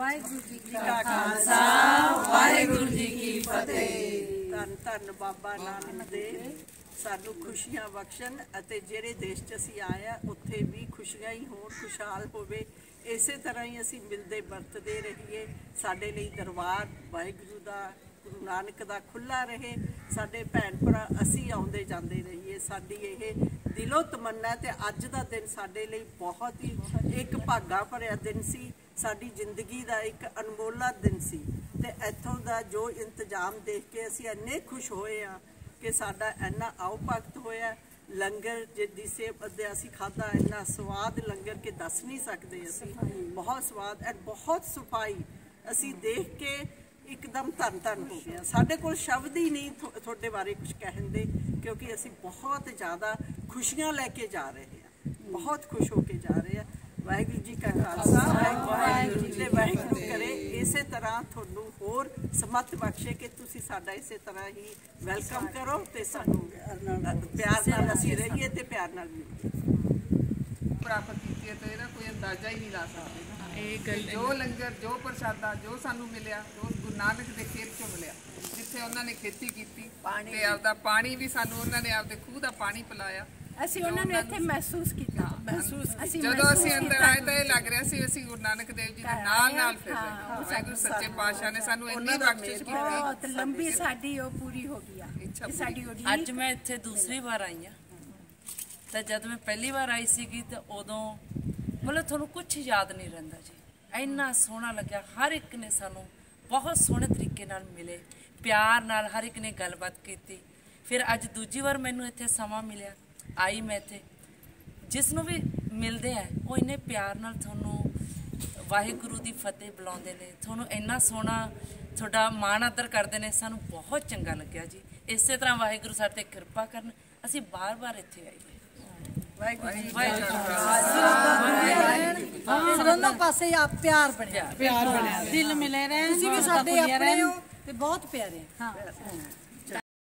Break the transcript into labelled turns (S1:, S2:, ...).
S1: ਵਾਹਿਗੁਰੂ ਜੀ ਕੀ
S2: ਖਾਲਸਾ ਵਾਹਿਗੁਰੂ ਜੀ ਕੀ ਫਤਿਹ। ਧੰਨ ਧੰਨ ਬਾਬਾ ਨਾਨਕ ਦੇਵ ਸਾਨੂੰ ਖੁਸ਼ੀਆਂ ਬਖਸ਼ਣ ਅਤੇ ਜਿਹੜੇ ਦੇਸ਼ 'ਚ ਅਸੀਂ ਆਏ ਆ ਉੱਥੇ ਵੀ ਖੁਸ਼ੀਆਂ ਹੀ ਹੋਣ ਖੁਸ਼ਹਾਲ ਹੋਵੇ। ਇਸੇ ਤਰ੍ਹਾਂ ਹੀ ਅਸੀਂ ਮਿਲਦੇ ਵਰਤਦੇ ਰਹੀਏ। ਸਾਡੇ ਲਈ ਦਰਬਾਰ ਵਾਹਿਗੁਰੂ ਦਾ ਗੁਰੂ ਨਾਨਕ ਦਾ ਖੁੱਲਾ ਰਹੇ। ਸਾਡੇ ਭੈਣ ਭਰਾ ਅਸੀਂ ਆਉਂਦੇ ਜਾਂਦੇ ਰਹੀਏ। ਸਾਡੀ ਇਹ ਦਿਲੋਂ ਤਮੰਨਾ ਤੇ ਅੱਜ ਦਾ ਦਿਨ ਸਾਡੇ ਲਈ ਬਹੁਤ ਹੀ ਇੱਕ ਭਾਗਾ ਭਰਿਆ ਦਿਨ ਸੀ। ਸਾਡੀ ਜ਼ਿੰਦਗੀ ਦਾ ਇੱਕ ਅਨਮੋਲਾ ਦਿਨ ਸੀ ਤੇ ਇੱਥੋਂ ਦਾ ਜੋ ਇੰਤਜ਼ਾਮ ਦੇਖ ਕੇ ਅਸੀਂ ਇੰਨੇ ਖੁਸ਼ ਹੋਏ ਆ ਕਿ ਸਾਡਾ ਇੰਨਾ ਭਗਤ ਹੋਇਆ। ਲੰਗਰ ਜਿੱਦੀ ਸੇਵ ਅੱਦੇ ਅਸੀਂ ਖਾਦਾ ਇੰਨਾ ਸਵਾਦ ਲੰਗਰ ਕਿ ਦੱਸ ਨਹੀਂ ਸਕਦੇ ਅਸੀਂ। ਬਹੁਤ ਸਵਾਦ ਐ ਬਹੁਤ ਸਫ਼ਾਈ। ਅਸੀਂ ਦੇਖ ਕੇ ਇੱਕਦਮ ਧੰਨ ਧੰਨ ਹੋ ਗਿਆ ਸਾਡੇ ਕੋਲ ਸ਼ਬਦ ਹੀ ਨਹੀਂ ਤੁਹਾਡੇ ਬਾਰੇ ਕੁਝ ਕਹਿਣ ਦੇ ਕਿਉਂਕਿ ਅਸੀਂ ਬਹੁਤ ਜ਼ਿਆਦਾ ਖੁਸ਼ੀਆਂ ਲੈ ਕੇ ਜਾ ਰਹੇ ਹਾਂ ਬਹੁਤ ਖੁਸ਼ ਹੋ ਕੇ ਜਾ ਰਹੇ ਹਾਂ ਵਾਹਿਗੁਰੂ ਜੀ ਕਾ ਖਾਲਸਾ ਵਾਹਿਗੁਰੂ ਜੀ ਦੇ ਵਾਹਿਗੁਰੂ ਕਰੇ ਤਰ੍ਹਾਂ ਤੁਹਾਨੂੰ ਹੋਰ ਸਮਤ ਬਖਸ਼ੇ ਕਿ ਤੁਸੀਂ ਸਾਡਾ ਇਸੇ ਤਰ੍ਹਾਂ ਹੀ ਵੈਲਕਮ ਕਰੋ ਤੇ ਸਾਨੂੰ ਪਿਆਰ ਨਾਲ ਅਸੀਂ ਰਹੀਏ ਤੇ ਪਿਆਰ ਨਾਲ ਮਿਲੀਏ
S3: ਪ੍ਰਾਪਤ ਕੀਤੀ ਹੈ ਤੇ ਇਹਦਾ ਕੋਈ ਅੰਦਾਜ਼ਾ ਹੀ ਨਹੀਂ ਲਾ ਸਕਦੇ ਇਹ ਗੱਲ ਜੋ ਲੰਗਰ ਜੋ ਪ੍ਰਸ਼ਾਦਾ ਜੋ ਸਾਨੂੰ ਮਿਲਿਆ ਜੋ ਗੁਰੂ ਨਾਨਕ ਦੇ ਖੇਤ ਚੋਂ ਮਿਲਿਆ ਜਿੱਥੇ ਉਹਨਾਂ ਨੇ ਖੇਤੀ ਕੀਤੀ ਤੇ ਆਪਦਾ ਪਾਣੀ ਵੀ ਸਾਨੂੰ ਉਹਨਾਂ ਨੇ ਆਪਦੇ ਖੂਹ ਦਾ ਪਾਣੀ ਪਿਲਾਇਆ।
S1: ਅਸੀਂ ਉਹਨਾਂ ਨੂੰ ਇੱਥੇ ਮਹਿਸੂਸ ਕੀਤਾ। ਮਹਿਸੂਸ ਅਸੀਂ
S3: ਜਦੋਂ ਅਸੀਂ ਅੰਦਰ। ਆਏ ਤਾਂ ਇਹ ਲੱਗ ਰਿਹਾ ਸੀ ਅਸੀਂ ਗੁਰੂ ਨਾਨਕ ਦੇਵ ਜੀ ਦੇ ਨਾਲ ਨਾਲ ਫਿਰ ਰਹੇ ਹਾਂ ਵਾਹਿਗੁਰੂ ਸੱਚੇ ਪਾਤਸ਼ਾਹ ਨੇ ਸਾਨੂੰ ਇੰਨੀ ਬਖਸ਼ਿਸ਼ ਕੀਤੀ।
S1: ਬਹੁਤ ਲੰਬੀ ਸਾਡੀ ਉਹ ਪੂਰੀ ਹੋ ਗਈ ਆ। ਸਾਡੀ ਉਡੀਕ
S4: ਅੱਜ ਮੈਂ ਇੱਥੇ ਦੂਸਰੀ ਵਾਰ ਆਈ ਆ ਤਾਂ ਜਦ ਮੈਂ ਪਹਿਲੀ ਵਾਰ ਆਈ ਸੀਗੀ ਤਾਂ ਉਦੋਂ ਮਤਲਬ ਤੁਹਾਨੂੰ ਕੁਝ ਯਾਦ ਨਹੀਂ ਰਹਿੰਦਾ ਜੀ। ਇੰਨਾ ਸੋਹਣਾ ਲੱਗਿਆ। ਹਰ ਇੱਕ ਨੇ ਸਾਨੂੰ ਬਹੁਤ ਸੋਹਣੇ ਤਰੀਕੇ ਨਾਲ ਮਿਲੇ। ਪਿਆਰ ਨਾਲ ਹਰ ਇੱਕ ਨੇ ਗੱਲਬਾਤ ਕੀਤੀ। ਫਿਰ ਅੱਜ ਦੂਜੀ ਵਾਰ ਮੈਨੂੰ ਇੱਥੇ ਸਮਾਂ ਮਿਲਿਆ। ਆਈ ਮੈਂ ਇੱਥੇ। ਜਿਸ ਨੂੰ ਵੀ ਮਿਲਦੇ ਆ ਉਹ ਇੰਨੇ ਪਿਆਰ ਨਾਲ ਤੁਹਾਨੂੰ ਵਾਹਿਗੁਰੂ ਦੀ ਫਤਿਹ ਬੁਲਾਉਂਦੇ ਨੇ। ਤੁਹਾਨੂੰ ਇੰਨਾ ਸੋਹਣਾ ਤੁਹਾਡਾ ਮਾਣ ਆਦਰ ਕਰਦੇ ਨੇ ਸਾਨੂੰ ਬਹੁਤ ਚੰਗਾ ਲੱਗਿਆ ਜੀ। ਇਸੇ ਤਰ੍ਹਾਂ ਵਾਹਿਗੁਰੂ ਸਾਡੇ ਤੇ ਕਿਰਪਾ ਕਰਨ ਅਸੀਂ ਬਾਰ-ਬਾਰ ਇੱਥੇ ਆਈਏ
S2: ਵਾਹਿਗੁਰੂ ਜੀ
S5: ਦੋਨੋਂ ਪਾਸੇ ਆ ਪਿਆਰ ਬਣਿਆ। ਪਿਆਰ ਬਣਿਆ। ਦਿਲ ਮਿਲੇ ਰਹੇ ਤੁਸੀਂ ਵੀ ਸਾਡੇ ਆਪਣੇ ਹੋ ਤੇ ਬਹੁਤ ਪਿਆਰੇ। ਹਾਂ।